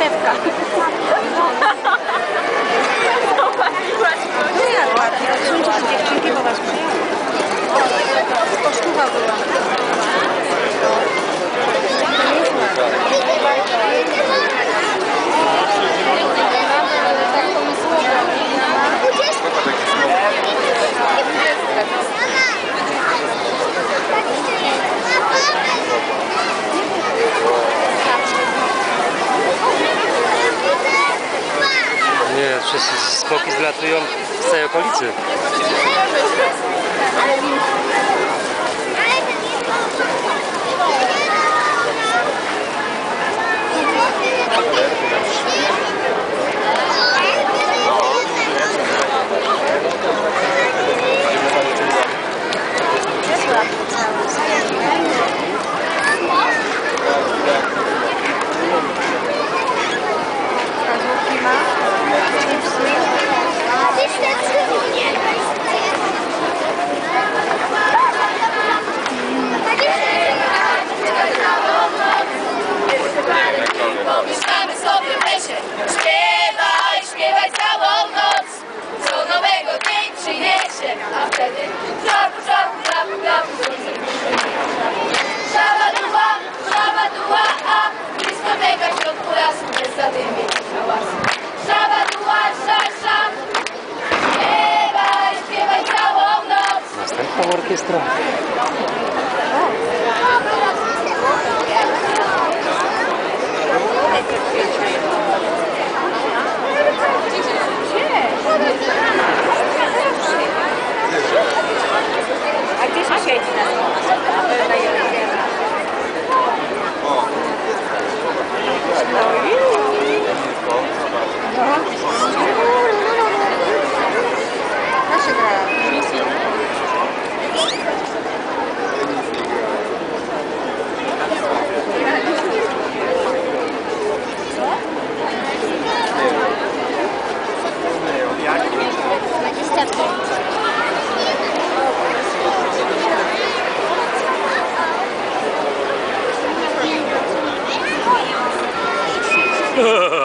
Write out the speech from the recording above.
ですか？Wszyscy smoki zlatują z całej okolicy. Kazówki ma. Mieszkamy sobie w lesie Śpiewaj, śpiewaj całą noc Co nowego dzień przyniesie A wtedy żabu, żabu, żabu, żabu Żaba duła, żaba duła A dyskoteka w środku lasu Bez zadymień i hałasu Żaba duła, ża, ża Śpiewaj, śpiewaj całą noc Następna orkiestra. A gdzie Okay, us. Ugh.